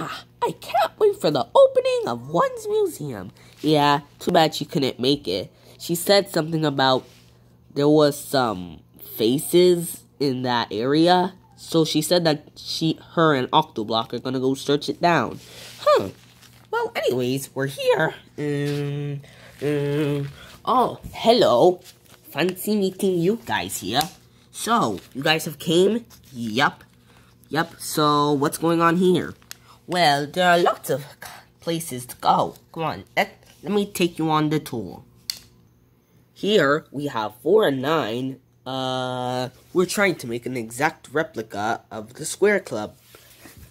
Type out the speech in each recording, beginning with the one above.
Ah, I can't wait for the opening of one's museum. Yeah, too bad she couldn't make it. She said something about there was some faces in that area. So she said that she, her and Octoblock are gonna go search it down. Huh. Well, anyways, we're here. Um, um, oh, hello. Fancy meeting you guys here. So, you guys have came? Yup. Yup, so what's going on here? Well, there are lots of places to go. Come on, let, let me take you on the tour. Here, we have 4 and 9. Uh, we're trying to make an exact replica of the Square Club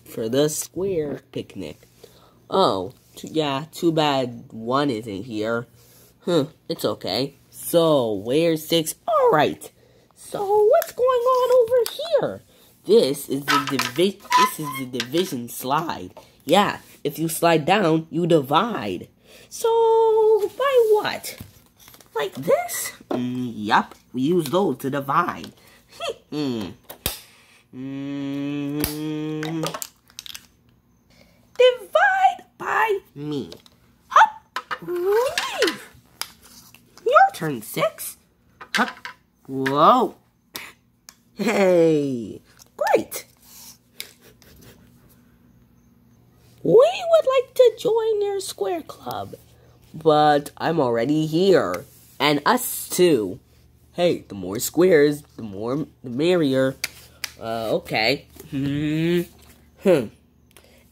for the Square Picnic. Oh, yeah, too bad 1 isn't here. Huh, it's okay. So, where's 6? Alright. So, what's going on over here? This is the divi this is the division slide. Yeah, if you slide down, you divide. So, by what? Like this? Mm, yup, we use those to divide. hmm. Mm. Divide by me. Hop, leave. Your turn, six. Hop. Whoa. Hey, great. We would like to join your square club. But I'm already here. And us too. Hey, the more squares, the more the merrier. Uh, okay. Hmm. Hmm.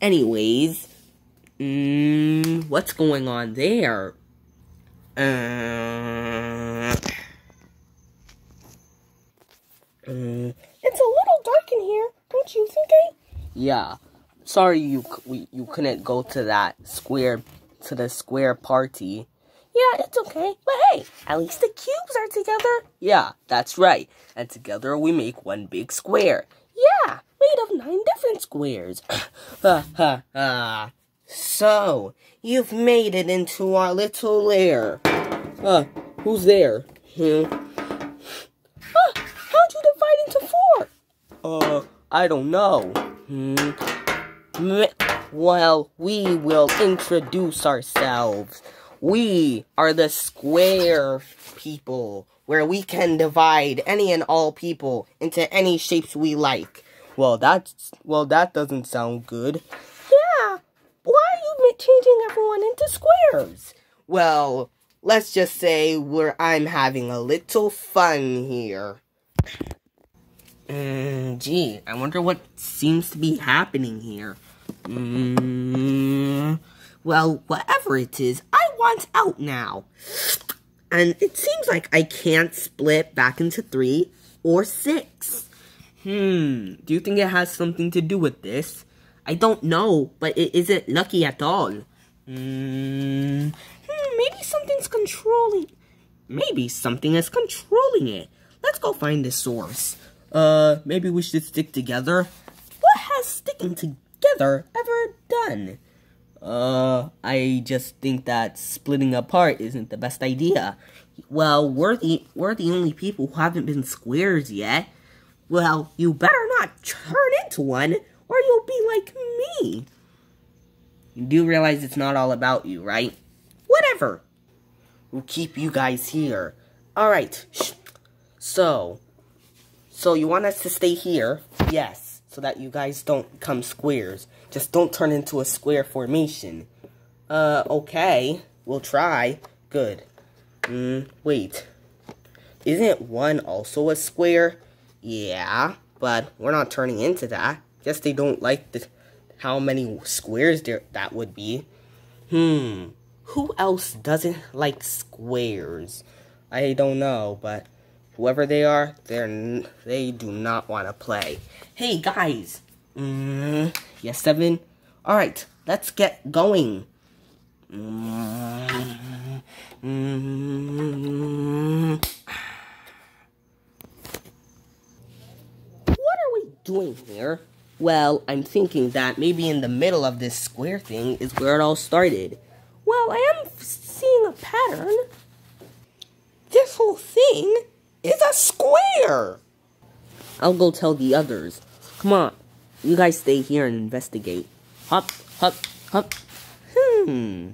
Anyways, mm, what's going on there? Uh, uh, it's a little dark in here, don't you think, eh? Yeah. Sorry you we, you couldn't go to that square to the square party. Yeah, it's okay. But hey, at least the cubes are together. Yeah, that's right. And together we make one big square. Yeah, made of nine different squares. ha ha ha. So, you've made it into our little lair. Uh, who's there? Hmm. Uh, I don't know. Hmm. Well, we will introduce ourselves. We are the square people, where we can divide any and all people into any shapes we like. Well, that's well, that doesn't sound good. Yeah, why are you changing everyone into squares? Well, let's just say where I'm having a little fun here. Mm, gee, I wonder what seems to be happening here. Mm, well, whatever it is, I want out now. And it seems like I can't split back into three or six. Hmm, do you think it has something to do with this? I don't know, but it isn't lucky at all. Hmm, hmm maybe something's controlling. Maybe something is controlling it. Let's go find the source. Uh, maybe we should stick together. What has sticking together ever done? Uh, I just think that splitting apart isn't the best idea. Well, we're the, we're the only people who haven't been squares yet. Well, you better not turn into one, or you'll be like me. You do realize it's not all about you, right? Whatever. We'll keep you guys here. Alright. So, so you want us to stay here? Yes, so that you guys don't come squares. Just don't turn into a square formation. Uh, okay. We'll try. Good. Mm, wait. Isn't one also a square? Yeah, but we're not turning into that. Guess they don't like the how many squares there that would be. Hmm. Who else doesn't like squares? I don't know, but whoever they are, they're they do not want to play. Hey guys. Mm, yes, seven. All right, let's get going. What are we doing here? Well, I'm thinking that maybe in the middle of this square thing is where it all started. Well, I am seeing a pattern. This whole thing is a I'll go tell the others. Come on, you guys stay here and investigate. hop, hop, hop. Hmm.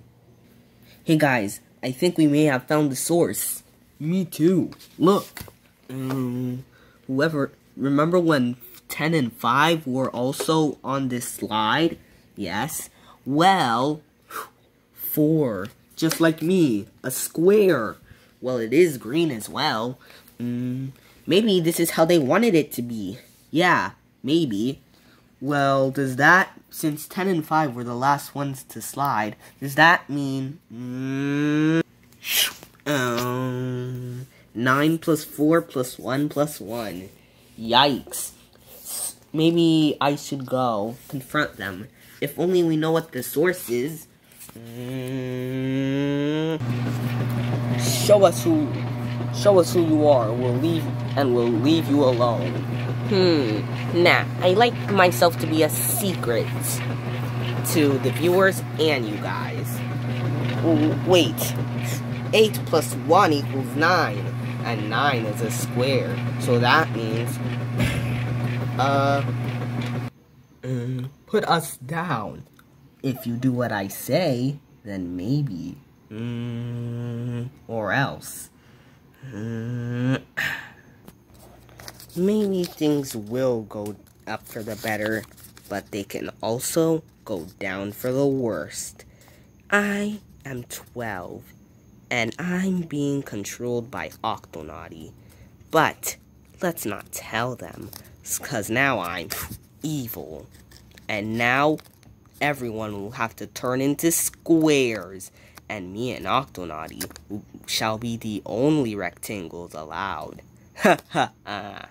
Hey guys, I think we may have found the source. Me too. Look. Um, whoever, remember when 10 and 5 were also on this slide? Yes. Well, 4. Just like me. A square. Well, it is green as well. Mm, maybe this is how they wanted it to be. Yeah, maybe. Well, does that, since 10 and 5 were the last ones to slide, does that mean... Mm, um, 9 plus 4 plus 1 plus 1. Yikes. Maybe I should go confront them. If only we know what the source is. Mm, show us who show us who you are. We'll leave and we'll leave you alone. Hmm. Nah, I like myself to be a secret to the viewers and you guys. Wait. 8 plus 1 equals 9. And 9 is a square. So that means... Uh... Mm, put us down. If you do what I say, then maybe. Mm, or else. Mm, maybe things will go up for the better, but they can also go down for the worst. I am 12, and I'm being controlled by Octonaughty. But let's not tell them, because now I'm evil. And now everyone will have to turn into squares, and me and Octonaughty shall be the only rectangles allowed. Ha ha ha.